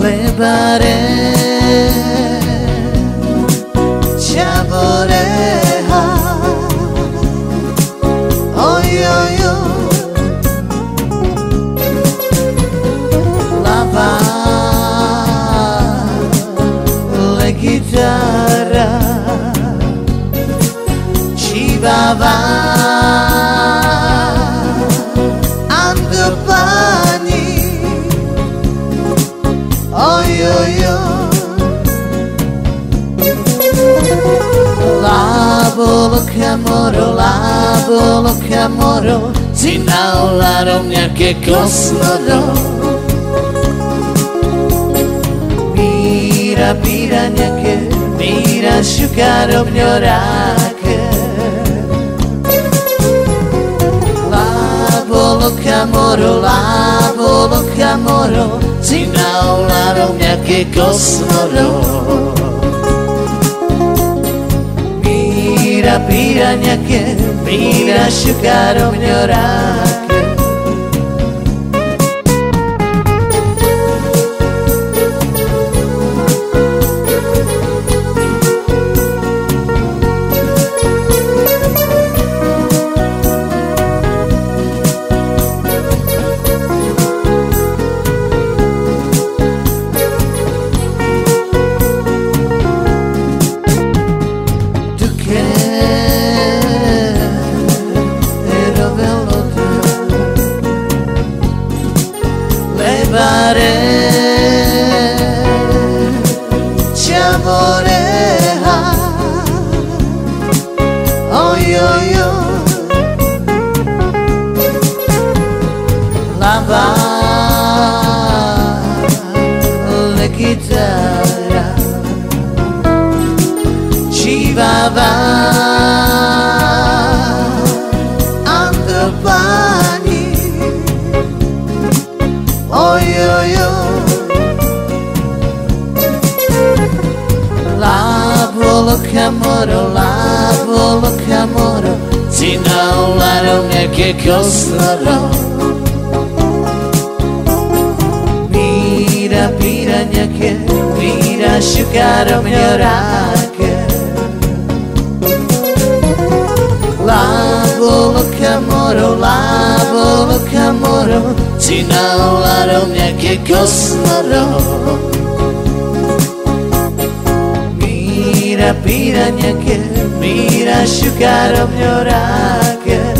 Levarei, Te amarei Oi, oi, oi guitarra camoro, lavolo camoro, zinaolaro nejaké kosmoro. Míra, míra nejaké, míra šukárom ňoráke. Lavolo camoro, lavolo camoro, zinaolaro nejaké kosmoro. Pira, piraña, que pira, xúcaro, melhorar pare Ci amore Oh yo yo La va le chitarre Lavolo che amoro, lavolo che amoro Zinaularom jakie kosmoro Mira, piranha que mira, chucaram melhoraque Lavolo che amoro, lavolo che amoro Zinaularom jakie kosmoro Mira, pitanja kad miraš u karom jorake